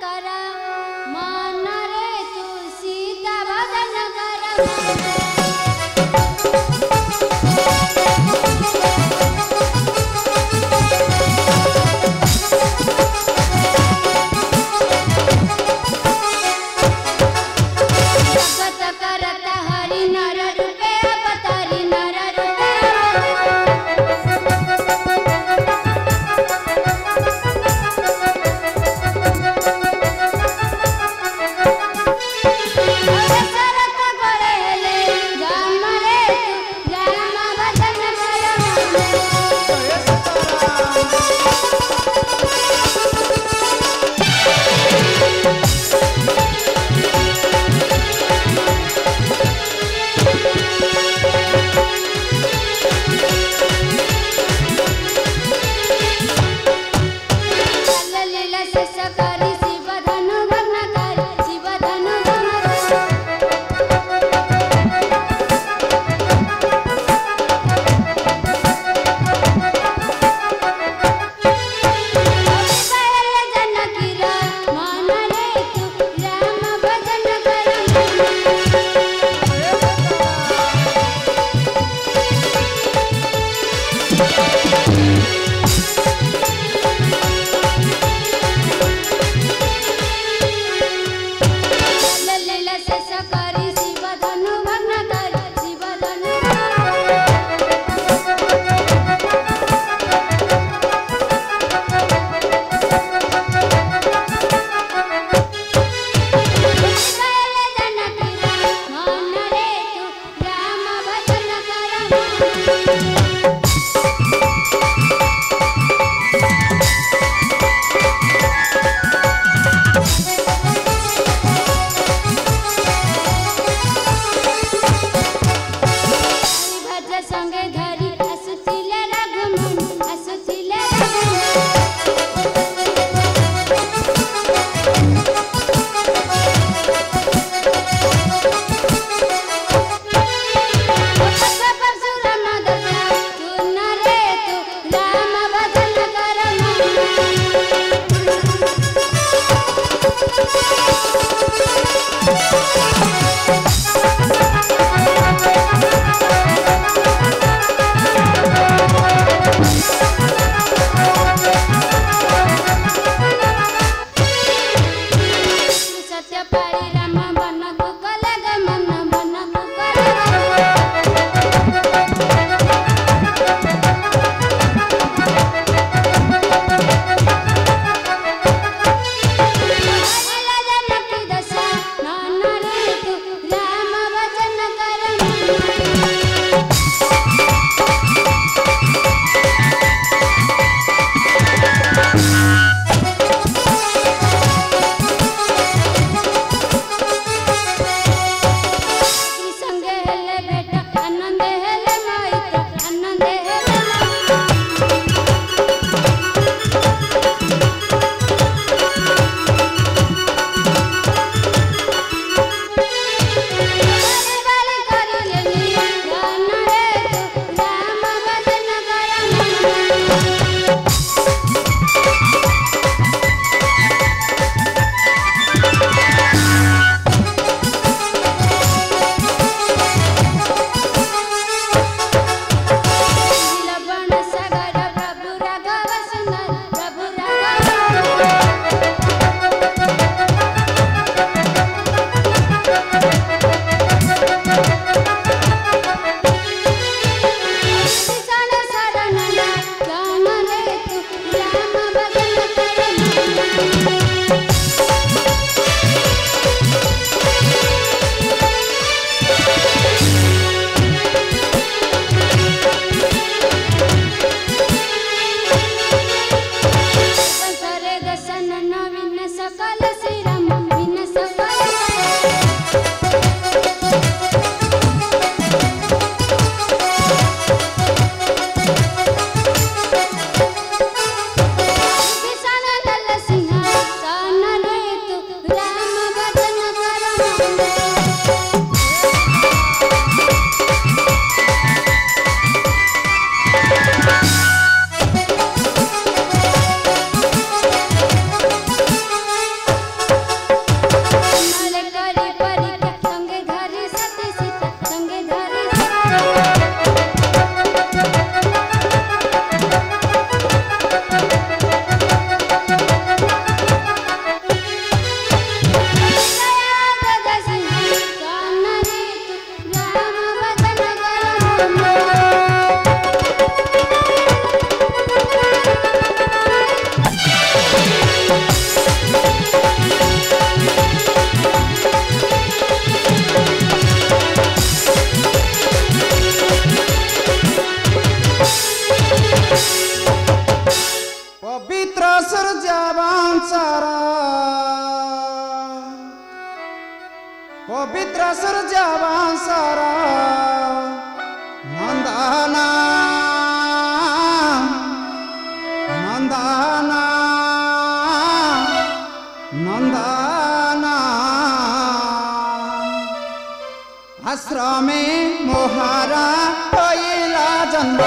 ಕರ आश्रमे मोहारा पहला जन्म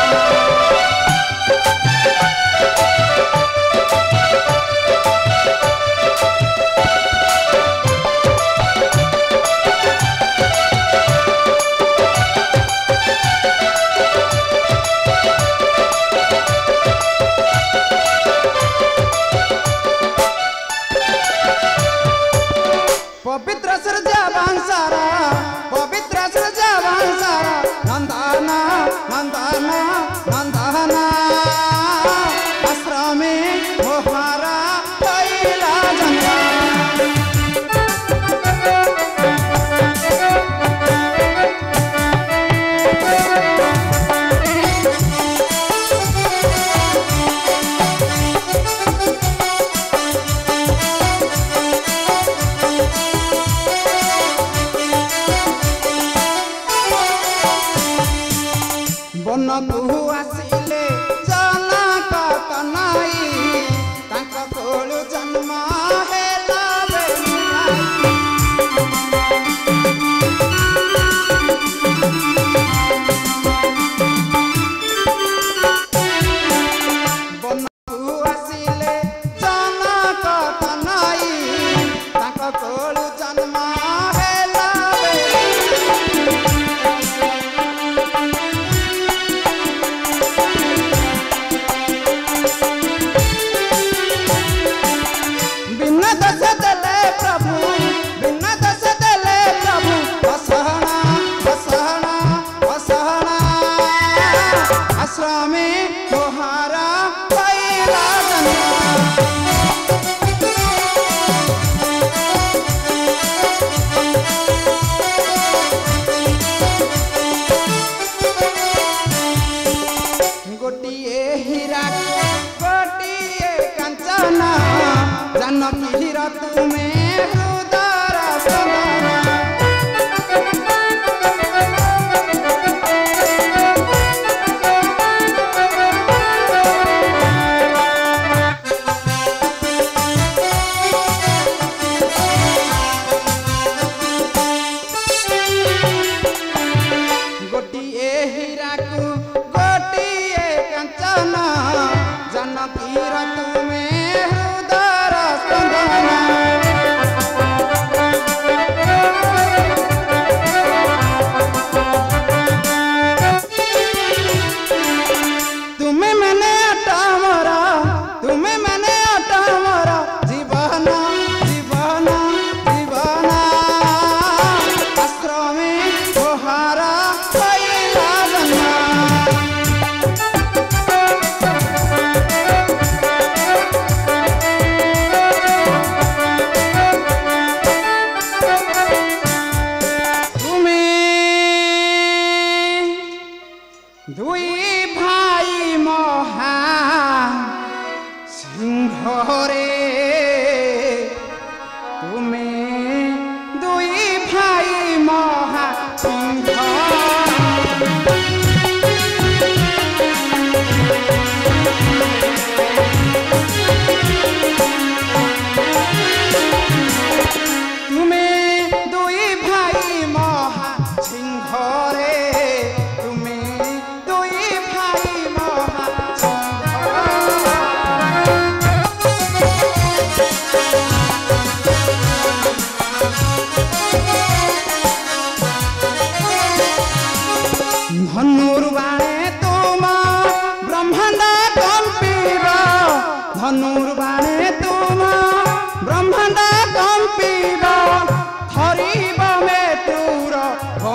बांसारा पवित्र सजा सारा नंदाना नंदाना দুই ভাই মহা সিংহরে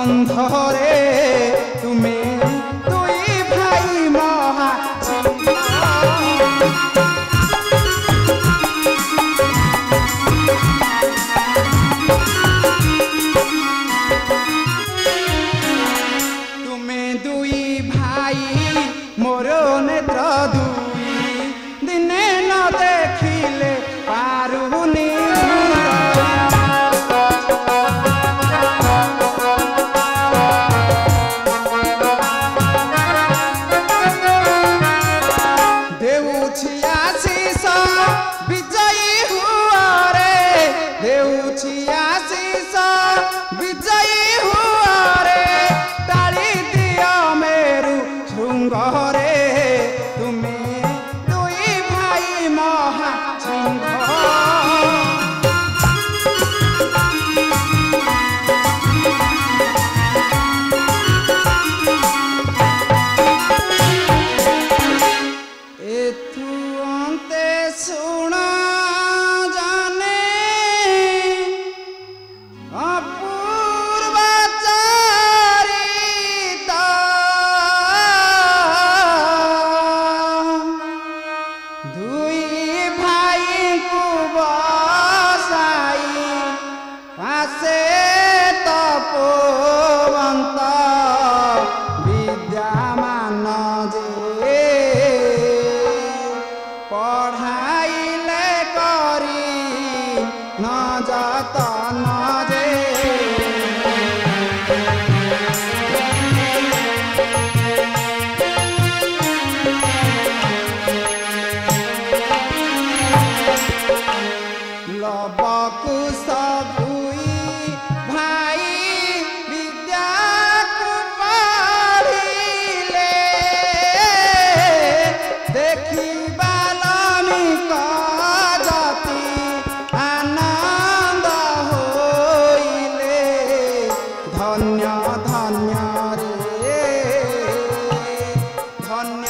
বন্ধরে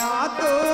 Obrigado.